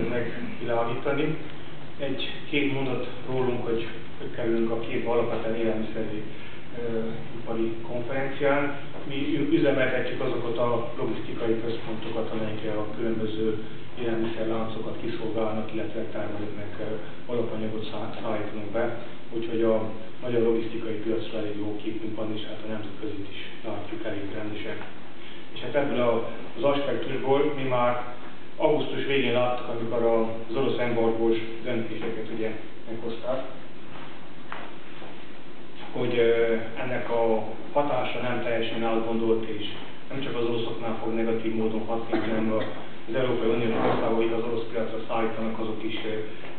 meg világítani. Egy két mondat rólunk, hogy kerülünk a képbe alapvetően élelmiszeri ipari konferencián. Mi üzemeltetjük azokat a logisztikai központokat, amelyek a különböző élelmiszerláncokat kiszolgálnak, illetve termelőknek alapanyagot szállítanak be. Úgyhogy a magyar logisztikai piacra elég jó képünk van, és hát a nemzetközit is látjuk elég rendesen. És hát ebből az aspektusból mi már augusztus végén láttuk, amikor az orosz embargós döntéseket ugye meghozták, hogy ennek a hatása nem teljesen átgondolt, és nem csak az oroszoknál fog negatív módon hatni, hanem az Európai Unió országok, az orosz piacra szállítanak, azok is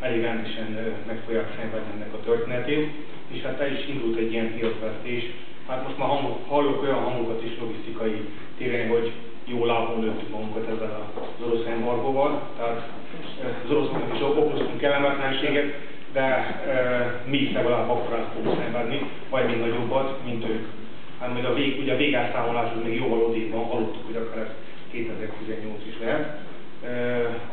elég rendesen meg fogják szenvedni ennek a történetét. És hát el is indult egy ilyen piacvesztés. Hát most már hallok olyan hangokat is logisztikai téren, hogy jó lábon lőttük magunkat ezzel az orosz embargóval. Tehát az oroszoknak is okoztunk kellemetlenséget, de e, mi legalább akkor fogunk szenvedni, vagy még nagyobbat, mint ők. Hát még a, vég, ugye a végelszámoláshoz még jóval odébb van, hallottuk, hogy akár ez 2018 is lehet. E,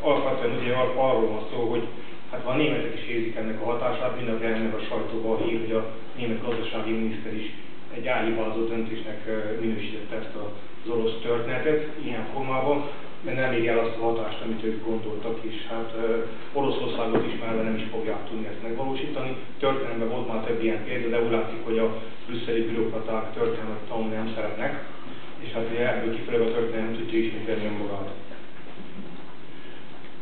alapvetően ugye arról van szó, hogy hát a németek is érzik ennek a hatását, mind a a sajtóban a hír, hogy a német gazdasági miniszter is egy álhibázó döntésnek minősítette ezt az orosz történetet ilyen formában mert nem éri el azt a hatást, amit ők gondoltak, és hát Oroszországot ismerve nem is fogják tudni ezt megvalósítani. Történelemben volt már több ilyen példa, de úgy látszik, hogy a brüsszeli bürokraták történelmet tanulni nem szeretnek, és hát ugye ebből kifelé a történelem tudja ismételni önmagát.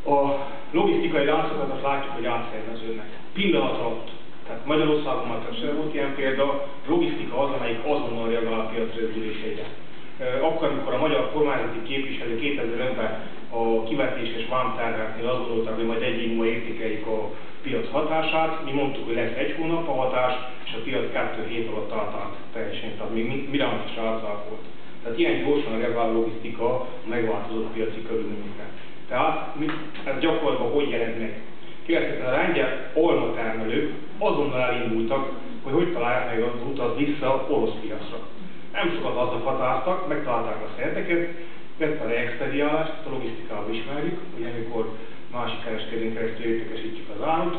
A logisztikai láncokat azt látjuk, hogy átszerveződnek. Pillanat alatt. Tehát Magyarországon már többször volt ilyen példa, logisztika az, amelyik azonnal reagál a piac rövidüléseire akkor, amikor a magyar kormányzati képviselő 2005-ben a kivetéses vámtárgáknél azt gondolták, hogy majd egy év múlva értékeljük a piac hatását, mi mondtuk, hogy lesz egy hónap a hatás, és a piac kettő hét alatt átállt teljesen, tehát még Milán is átállt volt. Tehát ilyen gyorsan reagál a logisztika a megváltozott piaci körülményekre. Tehát ez gyakorlatban hogy jelent meg? Kérdeztek, a lengyel termelők azonnal elindultak, hogy hogy találják meg az utat vissza orosz piacra. Nem sokat hazafatáztak, megtalálták a szerteket, vett a reexpediálást, a logisztikával ismerjük, hogy amikor másik kereskedőn keresztül értékesítjük az árut,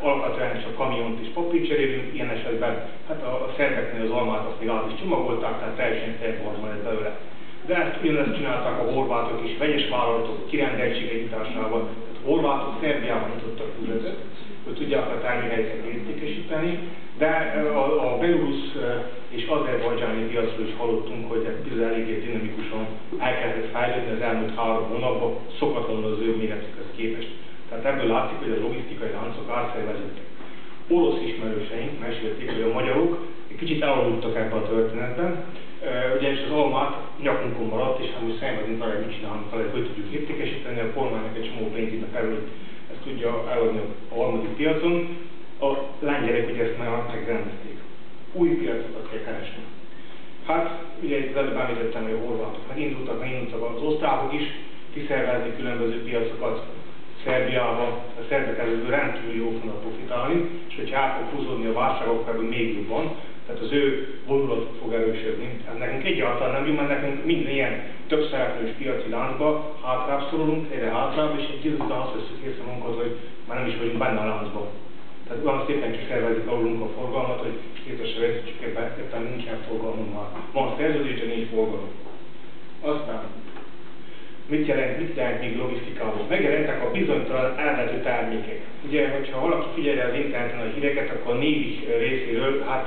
alapvetően csak kamiont és papírt cserélünk, ilyen esetben hát a, a szerveknél az almát azt még át is csomagolták, tehát teljesen lett belőle. De ezt ugyanezt csinálták a horvátok is, vegyes vállalatok kirendeltségegyításával, tehát a horvátok Szerbiában nyitottak üzletet, hogy tudják a termékeiket értékesíteni, de a, a Belarus és azerbajdzsáni piacról is hallottunk, hogy ez bizony eléggé dinamikusan elkezdett fejlődni az elmúlt három hónapban, szokatlanul az ő méretükhez képest. Tehát ebből látszik, hogy a logisztikai láncok átszerveződtek. Orosz ismerőseink mesélték, hogy a magyarok egy kicsit elaludtak ebben a történetben, ugyanis az almát nyakunkon maradt, és hát mi szenvedünk vele, mit csinálunk vele, hogy tudjuk értékesíteni, a kormánynak egy csomó pénzébe kerül, ezt tudja eladni a harmadik piacon. A lengyelek ugye ezt már megrendezték. Új piacokat kell keresni. Hát, ugye az előbb említettem, hogy a horvátok megindultak, megindultak az osztrákok is, kiszervezni különböző piacokat, Szerbiában, a szerbek előbb rendkívül jó fognak profitálni, és hogyha át fog húzódni a válság, akkor még jobban tehát az ő vonulat fog erősödni. Ez nekünk egyáltalán nem jó, mert nekünk minden ilyen több szereplős piaci láncba hátrább szorulunk, egyre hátrább, és egy idő után azt veszük észre magunkat, hogy már nem is vagyunk benne a láncban. Tehát olyan szépen kiszervezik alulunk a forgalmat, hogy észre veszük, csak ebben nincsen forgalmunk már. Van szerződés, de nincs forgalom. Aztán mit jelent, mit jelent még logisztikában? Megjelentek a bizonytalan elvető termékek. Ugye, hogyha valaki figyelje az interneten a híreket, akkor a részéről hát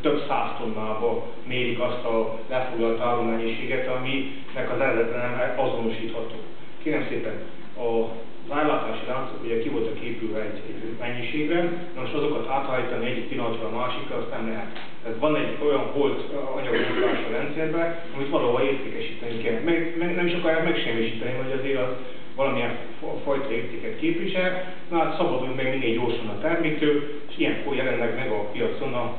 több száz tonnába mérik azt a lefoglalt állomennyiséget, aminek az eredete nem azonosítható. Kérem szépen, a az ellátási láncok ugye ki voltak épülve egy, mennyiségre, most azokat átállítani egyik pillanatra a másikra, azt nem lehet. Tehát van egy olyan holt anyagmozgás a rendszerben, amit valahol értékesíteni kell. Meg, meg, nem is akarják megsemmisíteni, hogy azért az valamilyen fajta értéket képvisel, na hát szabaduljon meg minél gyorsan a terméktől, és ilyenkor jelennek meg a piacon a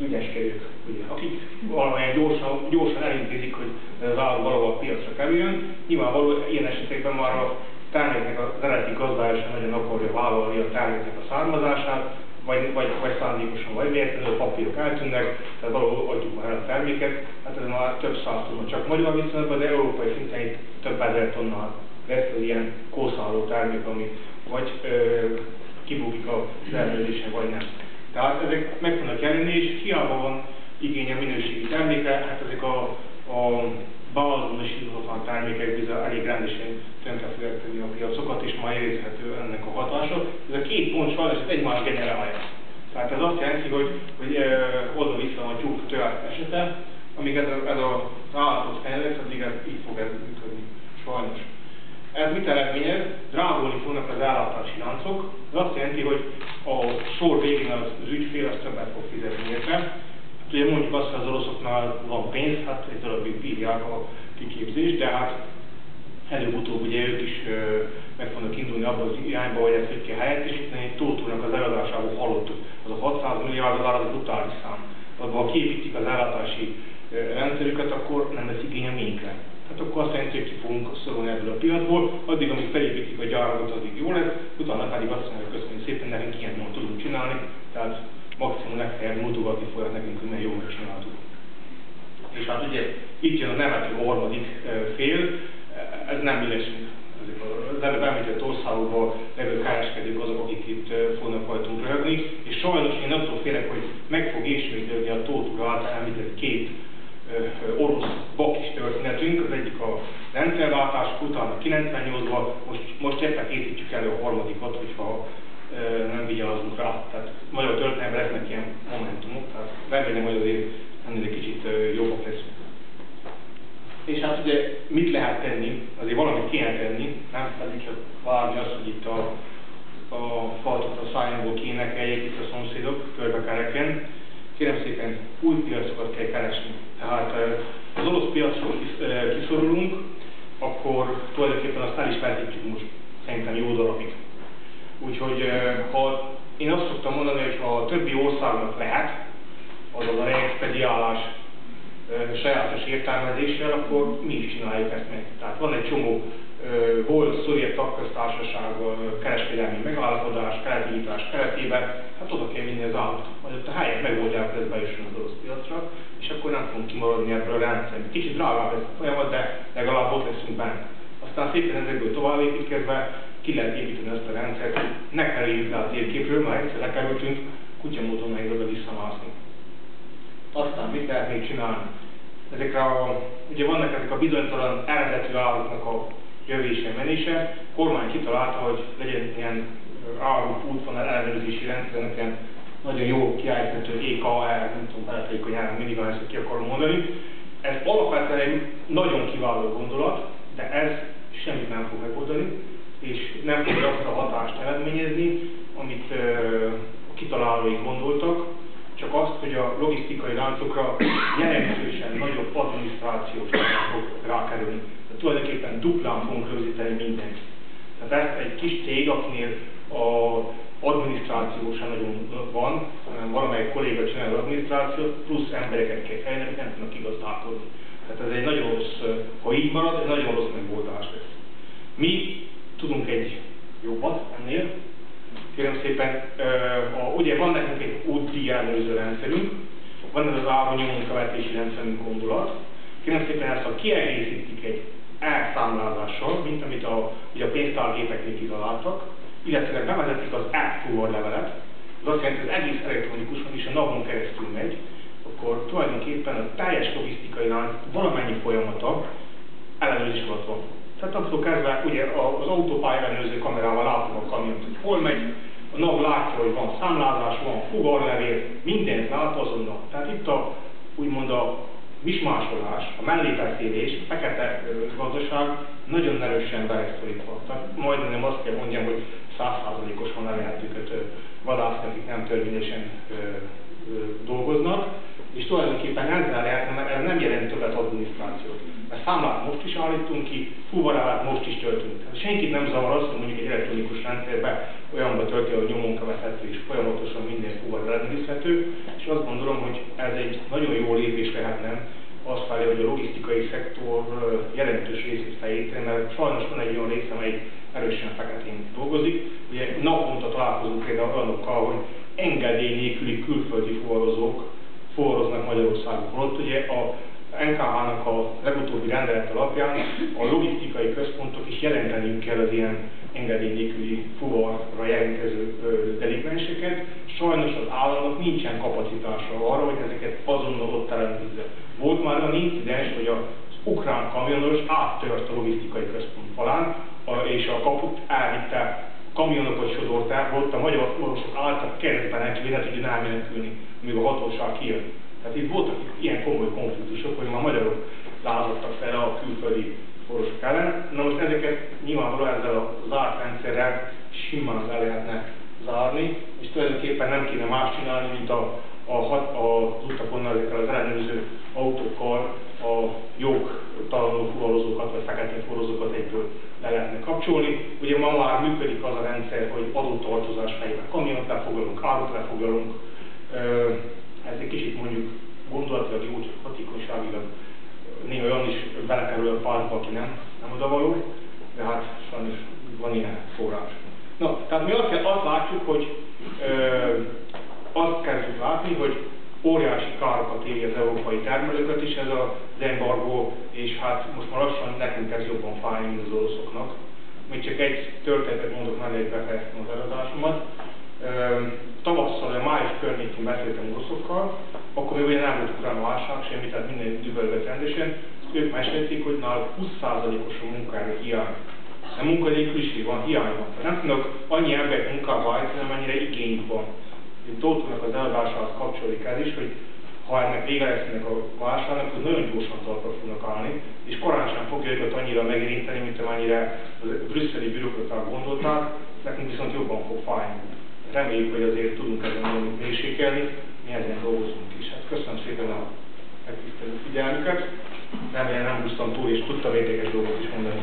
ügyeskedők, ugye, akik valamilyen gyorsan, gyorsan elintézik, hogy valahol a piacra kerüljön. Nyilvánvaló ilyen esetekben már a terméknek az eredeti gazdája sem nagyon akarja vállalni a terméknek a származását, vagy, vagy, vagy szándékosan, vagy véletlenül a papírok eltűnnek, tehát valahol adjuk el a terméket, hát ez már több száz tonna csak magyar viszonylatban, de európai szinten itt több ezer tonna lesz az ilyen kószáló termék, ami vagy ö, kibukik a ellenőrzésen, vagy nem. Tehát ezek meg tudnak jelenni, és hiába van igénye minőségi termékre, hát ezek a, a beazonosíthatatlan termékek bizony elég rendesen tönkre fogják tenni a piacokat, és már érezhető ennek a hatása. Ez a két pont sajnos egymás generálja. Tehát ez azt jelenti, hogy, hogy oda-vissza a tyúk tölt esete, amíg ez, a, ez a, az állatot fejlesz, addig ez így fog ez működni. Sajnos. Ez mit eredményez? Drágulni fognak az ellátási láncok. Ez azt jelenti, hogy a sor végén az, az ügyfél az többet fog fizetni érte. Ugye mondjuk azt, hogy az oroszoknál van pénz, hát egy darabig bírják a kiképzést, de hát előbb-utóbb ugye ők is ö, meg fognak indulni abban az irányba, hogy ezt hogy kell helyettesíteni. Tótúrnak az eladásából hallottuk. Az a 600 milliárd dollár az a brutális szám. Ha kiépítik az ellátási rendszerüket, akkor nem lesz igénye minkre. Hát akkor azt jelenti, hogy ki fogunk szorulni ebből a piacból, addig, amíg felépítik a gyárakat, addig jó lesz, utána pedig azt mondja, hogy köszönjük szépen, nekünk ilyen jól tudunk csinálni, tehát maximum legfeljebb mutogatni fogják nekünk, hogy milyen jól csináltuk. És hát ugye itt jön a nevető harmadik fél, ez nem mi leszünk. Az előbb említett országokban levő kereskedők azok, akik itt fognak rajtunk röhögni, és sajnos én attól félek, hogy meg fog ismétlődni a Tóth által említett két orosz bakis történetünk, az egyik a rendszerváltás, utána 98-ban, most, most éppen készítjük elő a harmadikat, hogyha nem vigyázunk rá. Tehát magyar történelemben lesznek ilyen momentumok, tehát remélem, hogy azért ennél egy kicsit jobbak leszünk. És hát ugye mit lehet tenni? Azért valamit kéne tenni, nem pedig csak várni azt, hogy itt a, a faltot a szájából kénekeljék itt a szomszédok körbekereken. Kérem szépen, új piacokat kell keresni. Tehát az orosz piacról kiszorulunk, akkor tulajdonképpen azt el is feltétjük most szerintem jó darabig. Úgyhogy ha én azt szoktam mondani, hogy ha a többi országnak lehet, azaz a reexpediálás sajátos értelmezéssel, akkor mi is csináljuk ezt meg. Tehát van egy csomó volt szovjet tagköztársaság kereskedelmi megállapodás, keletítás keretében, hát oda kell vinni az állat. Majd ott a helyet megoldják, ez bejusson az orosz piacra, és akkor nem fogunk kimaradni ebből a rendszerből. Kicsit drágább ez a folyamat, de legalább ott leszünk benne. Aztán szépen ezekből tovább építkezve ki lehet építeni ezt a rendszert, hogy ne kerüljük le a térképről, már egyszer lekerültünk, kutyamódon nehéz oda visszamászni. Aztán mit lehet még csinálni? Ezekre a, ugye vannak ezek a bizonytalan eredetű állatnak a jövése, menése. A kormány kitalálta, hogy legyen ilyen áru útvonal ellenőrzési rendszernek ilyen nagyon jó kiállítható EKR, nem tudom, beleteljük, hogy nyáron mindig van ezt ki akarom mondani. Ez alapvetően egy nagyon kiváló gondolat, de ez semmit nem fog megoldani, és nem fog azt a hatást eredményezni, amit a kitalálói gondoltak, csak azt, hogy a logisztikai láncokra jelentősen nagyobb adminisztrációs fog rákerülni tulajdonképpen duplán fogunk rögzíteni mindent. Tehát ez egy kis cég, akinél a adminisztráció sem nagyon van, hanem valamelyik kolléga csinál az adminisztrációt, plusz embereket kell fejlődni, hogy nem tudnak igazdálkodni. Tehát ez egy nagyon rossz, ha így marad, egy nagyon rossz megoldás lesz. Mi tudunk egy jobbat ennél. Kérem szépen, a, ugye van nekünk egy útdíj ellenőrző rendszerünk, van ez az árvanyomon követési rendszerünk gondolat. Kérem szépen ezt, ha kiegészítik egy elszámlázással, mint amit a, ugye a pénztárgépeknél kitaláltak, illetve bevezetik az e levelet, az azt jelenti, hogy az egész elektronikusan és a NAV-on keresztül megy, akkor tulajdonképpen a teljes logisztikai lánc valamennyi folyamata ellenőrzés alatt van. Tehát attól kezdve ugye az autópálya ellenőrző kamerával látom a kamiont, hogy hol megy, a NAV látja, hogy van számlázás, van fuvarlevél, mindent lát azonnal. Tehát itt a, úgymond a mismásolás, a mellébeszélés, a fekete gazdaság nagyon erősen beleszorítva. Tehát majdnem azt kell mondjam, hogy százszázalékosan le lehet őket vadászni, akik nem törvényesen dolgoznak, és tulajdonképpen ezzel lehetne, mert ez nem jelent többet adminisztrációt. Mert számlát most is állítunk ki, fuvarálát most is töltünk. Tehát senkit nem zavar az, hogy mondjuk egy elektronikus rendszerbe olyanba tölti, hogy nyomon követhető és folyamatosan minden fuvar ellenőrizhető, és azt gondolom, hogy ez egy nagyon jó lépés lehetne azt várja, hogy a logisztikai szektor jelentős részét fejéteni, mert sajnos van egy olyan része, amely erősen feketén dolgozik. Ugye naponta találkozunk például olyanokkal, hogy engedély nélküli külföldi fuvarozók fuvaroznak Magyarországon. Ott ugye a NKH-nak a legutóbbi rendelet alapján a logisztikai központok is jelenteniük kell az ilyen engedély nélküli fuvarra jelentkező delikvenseket. Sajnos az államnak nincsen kapacitása arra, hogy ezeket azonnal ott ellenőrizze. Volt már olyan incidens, hogy az ukrán kamionos áttört a logisztikai központ falán, és a kaput elvitte kamionokat sodort el, ott a magyar orvosok álltak keresztben neki, lehet, hogy nem menekülni, míg a hatóság kijött. Tehát itt voltak ilyen komoly konfliktusok, hogy ma magyarok lázadtak fel a külföldi orvosok ellen. Na most ezeket nyilvánvalóan ezzel a zárt rendszerrel simán le lehetne zárni, és tulajdonképpen nem kéne más csinálni, mint a, a, a, az utakon ezekkel az ellenőrző autókkal a jogtalanul fuvarozókat, vagy feketén forrozókat egyből le lehetne kapcsolni. Ugye ma már működik az a rendszer, hogy adótartozás fejében kamiont lefoglalunk, árut lefoglalunk, ez egy kicsit mondjuk gondolatilag jó, csak hatékonyságilag néha olyan is belekerül a pártba, aki nem, nem odavaló, de hát sajnos van ilyen forrás. Na, tehát mi azt, azt látjuk, hogy ö, azt kezdjük látni, hogy óriási károkat éri az európai termelőket is ez az embargó, és hát most már lassan nekünk ez jobban fáj, mint az oroszoknak. Még csak egy történetet mondok, mellé befejeztem az előadásomat tavasszal, a május környékén beszéltem oroszokkal, akkor még nem volt ukrán válság, semmi, tehát minden dübölgött rendesen, ők mesélték, hogy náluk 20%-os a munkaerő hiány. Nem munkanélküliség van, hiány van. Nem tudnak annyi embert munkába állítani, amennyire igényük van. Tótónak az eladásához kapcsolódik ez is, hogy ha ennek vége lesz ennek a válságnak, akkor nagyon gyorsan talpra fognak állni, és korán sem fogja őket annyira megérinteni, mint amennyire a brüsszeli bürokraták gondolták, nekünk viszont jobban fog fájni reméljük, hogy azért tudunk ezen valamit mérsékelni, mi ezen dolgozunk is. Hát köszönöm szépen a megtisztelő figyelmüket, remélem nem húztam túl, és tudtam értékes dolgot is mondani.